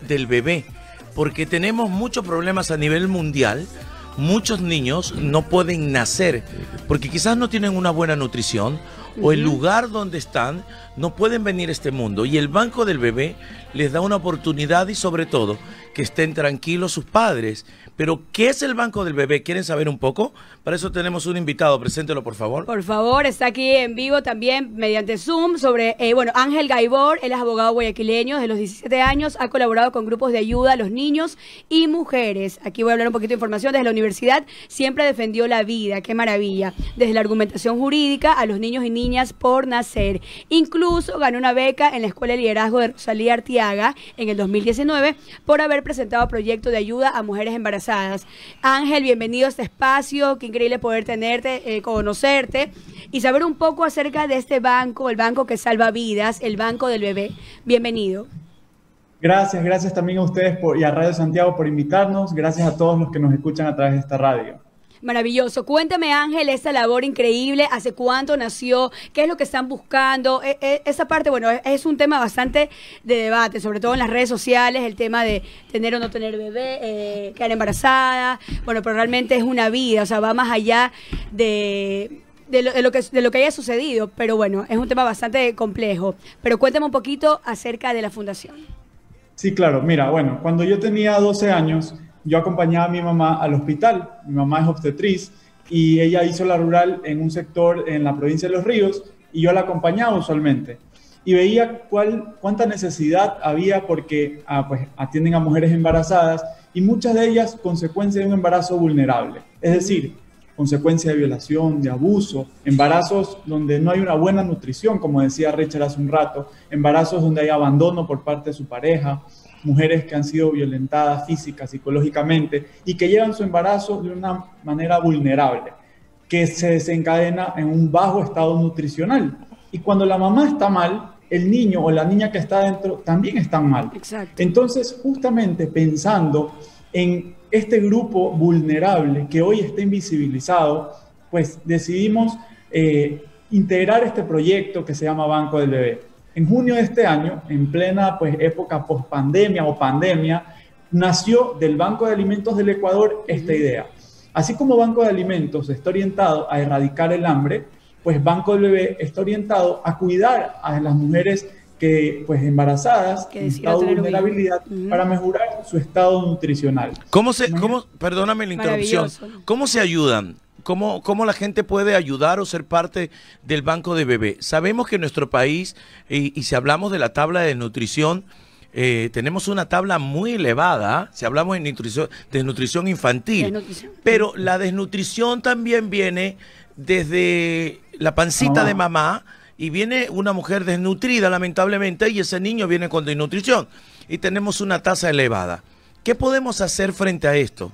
del bebé, porque tenemos muchos problemas a nivel mundial. Muchos niños no pueden nacer porque quizás no tienen una buena nutrición o el lugar donde están no pueden venir a este mundo. Y el banco del bebé les da una oportunidad y sobre todo que estén tranquilos sus padres. Pero, ¿qué es el Banco del Bebé? ¿Quieren saber un poco? Para eso tenemos un invitado. Preséntelo, por favor. Por favor, está aquí en vivo también mediante Zoom sobre, eh, bueno, Ángel Gaibor, él es abogado guayaquileño, de los 17 años, ha colaborado con grupos de ayuda a los niños y mujeres. Aquí voy a hablar un poquito de información. Desde la universidad siempre defendió la vida, qué maravilla. Desde la argumentación jurídica a los niños y niñas por nacer. Incluso ganó una beca en la Escuela de Liderazgo de Rosalía Artiaga en el 2019 por haber presentado proyectos de ayuda a mujeres embarazadas. Ángel, bienvenido a este espacio, qué increíble poder tenerte, eh, conocerte y saber un poco acerca de este banco, el banco que salva vidas, el banco del bebé. Bienvenido. Gracias, gracias también a ustedes por, y a Radio Santiago por invitarnos. Gracias a todos los que nos escuchan a través de esta radio. Maravilloso. Cuéntame, Ángel, esta labor increíble, ¿hace cuánto nació? ¿Qué es lo que están buscando? E, e, esa parte, bueno, es un tema bastante de debate, sobre todo en las redes sociales, el tema de tener o no tener bebé, eh, quedar embarazada. Bueno, pero realmente es una vida, o sea, va más allá de, de, lo, que, de lo que haya sucedido. Pero bueno, es un tema bastante complejo. Pero cuéntame un poquito acerca de la fundación. Sí, claro. Mira, bueno, cuando yo tenía 12 años yo acompañaba a mi mamá al hospital. Mi mamá es obstetriz y ella hizo la rural en un sector en la provincia de Los Ríos y yo la acompañaba usualmente. Y veía cuál, cuánta necesidad había porque ah, pues, atienden a mujeres embarazadas y muchas de ellas consecuencia de un embarazo vulnerable. Es decir, consecuencia de violación, de abuso, embarazos donde no hay una buena nutrición, como decía Richard hace un rato, embarazos donde hay abandono por parte de su pareja, mujeres que han sido violentadas física, psicológicamente y que llevan su embarazo de una manera vulnerable, que se desencadena en un bajo estado nutricional. Y cuando la mamá está mal, el niño o la niña que está dentro también están mal. Entonces, justamente pensando en este grupo vulnerable que hoy está invisibilizado, pues decidimos eh, integrar este proyecto que se llama Banco del Bebé. En junio de este año, en plena pues, época post-pandemia o pandemia, nació del Banco de Alimentos del Ecuador esta idea. Así como Banco de Alimentos está orientado a erradicar el hambre, pues Banco del Bebé está orientado a cuidar a las mujeres que pues embarazadas en estado de vulnerabilidad para mejorar su estado nutricional. ¿Cómo se, cómo, perdóname la interrupción, cómo se ayudan ¿Cómo, ¿Cómo, la gente puede ayudar o ser parte del banco de bebé? Sabemos que en nuestro país, y, si hablamos de la tabla de nutrición, eh, tenemos una tabla muy elevada, si hablamos de nutrición, desnutrición infantil, pero la desnutrición también viene desde la pancita de mamá y viene una mujer desnutrida lamentablemente y ese niño viene con desnutrición y tenemos una tasa elevada. ¿Qué podemos hacer frente a esto?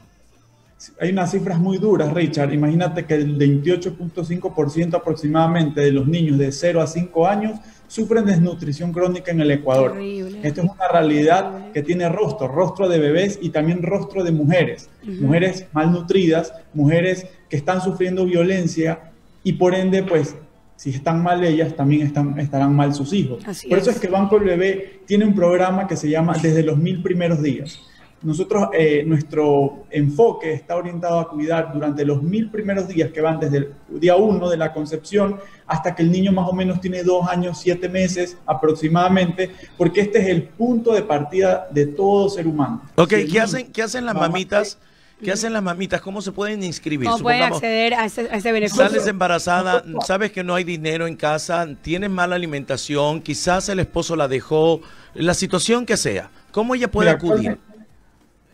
Hay unas cifras muy duras, Richard. Imagínate que el 28.5% aproximadamente de los niños de 0 a 5 años sufren desnutrición crónica en el Ecuador. Esto es una realidad que tiene rostro, rostro de bebés y también rostro de mujeres. Mujeres malnutridas, mujeres que están sufriendo violencia y por ende, pues, si están mal ellas, también están, estarán mal sus hijos. por eso es. es que Banco del Bebé tiene un programa que se llama Desde los Mil Primeros Días nosotros, eh, nuestro enfoque está orientado a cuidar durante los mil primeros días que van desde el día uno de la concepción hasta que el niño más o menos tiene dos años, siete meses aproximadamente, porque este es el punto de partida de todo ser humano. Ok, ¿qué, hacen, ¿qué hacen las mamitas? ¿Qué hacen las mamitas? ¿Cómo se pueden inscribir? ¿Cómo pueden acceder a ese, beneficio? Sales embarazada, sabes que no hay dinero en casa, tienes mala alimentación, quizás el esposo la dejó, la situación que sea. ¿Cómo ella puede acudir?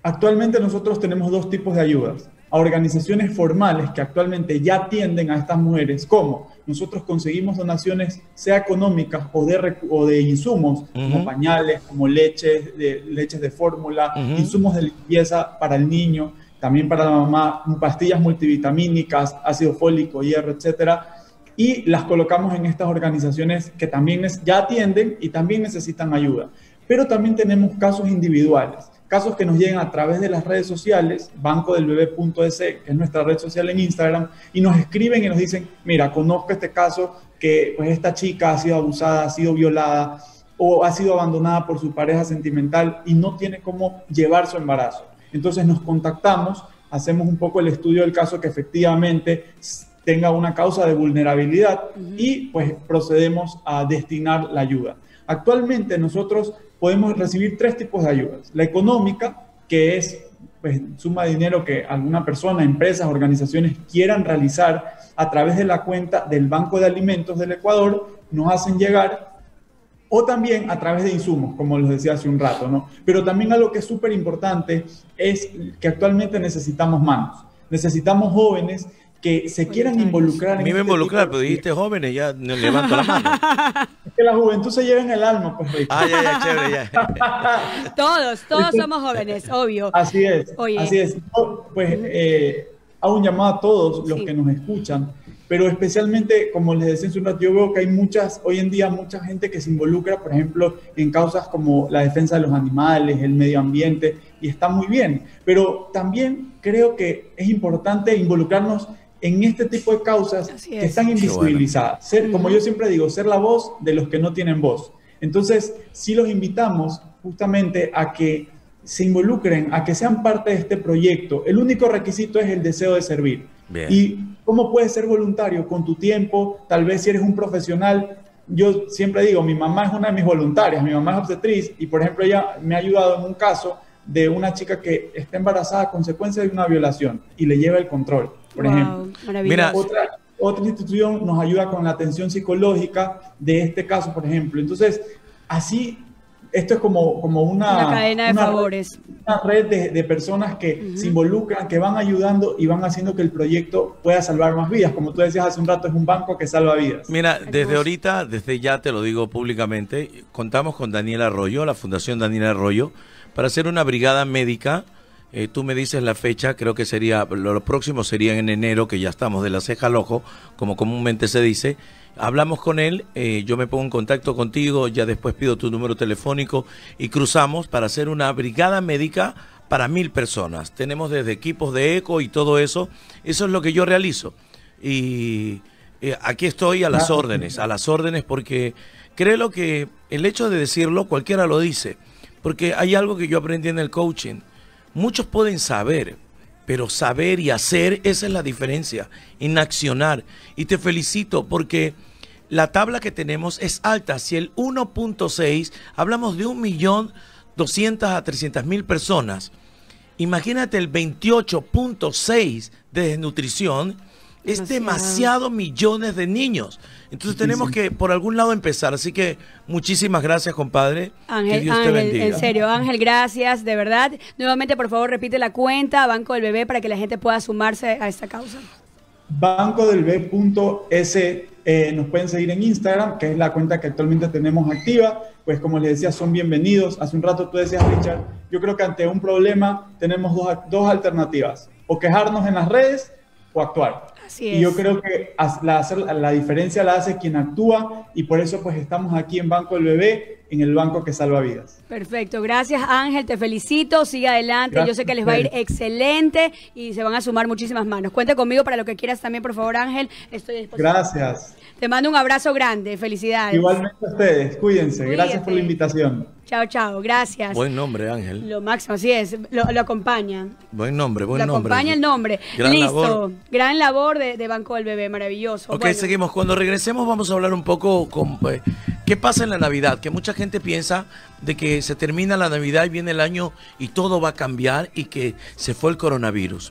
Actualmente nosotros tenemos dos tipos de ayudas. A organizaciones formales que actualmente ya atienden a estas mujeres. ¿Cómo? Nosotros conseguimos donaciones, sea económicas o de, o de insumos, como pañales, como leches de, leches de fórmula, insumos de limpieza para el niño, también para la mamá, pastillas multivitamínicas, ácido fólico, hierro, etcétera y las colocamos en estas organizaciones que también ya atienden y también necesitan ayuda. Pero también tenemos casos individuales casos que nos llegan a través de las redes sociales, bancodelbebé.es, que es nuestra red social en Instagram, y nos escriben y nos dicen, mira, conozco este caso que pues esta chica ha sido abusada, ha sido violada, o ha sido abandonada por su pareja sentimental y no tiene cómo llevar su embarazo. Entonces nos contactamos, hacemos un poco el estudio del caso que efectivamente tenga una causa de vulnerabilidad y pues procedemos a destinar la ayuda. Actualmente nosotros podemos recibir tres tipos de ayudas. La económica, que es pues, suma de dinero que alguna persona, empresas, organizaciones quieran realizar a través de la cuenta del Banco de Alimentos del Ecuador, nos hacen llegar o también a través de insumos, como les decía hace un rato, ¿no? Pero también algo que es súper importante es que actualmente necesitamos manos, necesitamos jóvenes que se quieran involucrar. A mí me este involucrar, pero dijiste jóvenes, ya levanto la mano. Es que la juventud se lleva en el alma, pues. Ah, ya, ya, chévere, ya. todos, todos somos jóvenes, obvio. Así es, así es. Pues eh, hago un llamado a todos los que nos escuchan pero especialmente, como les decía en su rato, yo veo que hay muchas, hoy en día, mucha gente que se involucra, por ejemplo, en causas como la defensa de los animales, el medio ambiente, y está muy bien, pero también creo que es importante involucrarnos en este tipo de causas que están invisibilizadas. Ser, como yo siempre digo, ser la voz de los que no tienen voz. Entonces, sí los invitamos justamente a que se involucren, a que sean parte de este proyecto. El único requisito es el deseo de servir. Y cómo puedes ser voluntario con tu tiempo, tal vez si eres un profesional. Yo siempre digo, mi mamá es una de mis voluntarias, mi mamá es obstetriz y por ejemplo ella me ha ayudado en un caso de una chica que está embarazada a consecuencia de una violación y le lleva el control, por ejemplo. Mira, otra, otra institución nos ayuda con la atención psicológica de este caso, por ejemplo. Entonces, así esto es como, como una, cadena de favores. Red, una red de, personas que se involucran, que van ayudando y van haciendo que el proyecto pueda salvar más vidas. Como tú decías hace un rato, es un banco que salva vidas. Mira, desde ahorita, desde ya te lo digo públicamente, contamos con Daniel Arroyo, la Fundación Daniel Arroyo, para hacer una brigada médica. Eh, tú me dices la fecha, creo que sería, lo próximo sería en enero, que ya estamos de la ceja al ojo, como comúnmente se dice Hablamos con él, eh, yo me pongo en contacto contigo, ya después pido tu número telefónico y cruzamos para hacer una brigada médica para mil personas. Tenemos desde equipos de eco y todo eso. Eso es lo que yo realizo. Y eh, aquí estoy a las ah, órdenes, a las órdenes porque creo que el hecho de decirlo cualquiera lo dice. Porque hay algo que yo aprendí en el coaching. Muchos pueden saber, pero saber y hacer, esa es la diferencia, inaccionar. Y te felicito porque la tabla que tenemos es alta. Si el 1.6, hablamos de un millón a 300 mil personas. Imagínate el 28.6 de desnutrición es demasiado millones de niños. Entonces tenemos que por algún lado empezar. Así que muchísimas gracias, compadre. Ángel, que Dios te bendiga. En serio, Ángel, gracias, de verdad. Nuevamente, por favor, repite la cuenta, Banco del Bebé, para que la gente pueda sumarse a esta causa. Banco del Bebé.es eh, nos pueden seguir en Instagram, que es la cuenta que actualmente tenemos activa. Pues como les decía, son bienvenidos. Hace un rato tú decías, Richard, yo creo que ante un problema tenemos dos, dos alternativas. O quejarnos en las redes o actuar. Y yo creo que la, la diferencia la hace quien actúa y por eso pues estamos aquí en Banco del Bebé, en el banco que salva vidas. Perfecto, gracias Ángel, te felicito, sigue adelante, yo sé que les va a ir excelente y se van a sumar muchísimas manos. Cuenta conmigo para lo que quieras también, por favor Ángel, estoy dispuesto. Gracias. Te mando un abrazo grande, felicidades. Igualmente a ustedes, cuídense, gracias por la invitación. Chao, chao, gracias. Buen nombre, Ángel. Lo máximo, así es, lo, acompaña. Buen nombre, buen nombre. Lo acompaña el nombre. Gran Listo, gran labor de, Banco del Bebé, maravilloso. Ok, seguimos. Cuando regresemos vamos a hablar un poco con, eh, qué pasa en la Navidad, que mucha gente piensa de que se termina la Navidad y viene el año y todo va a cambiar y que se fue el coronavirus.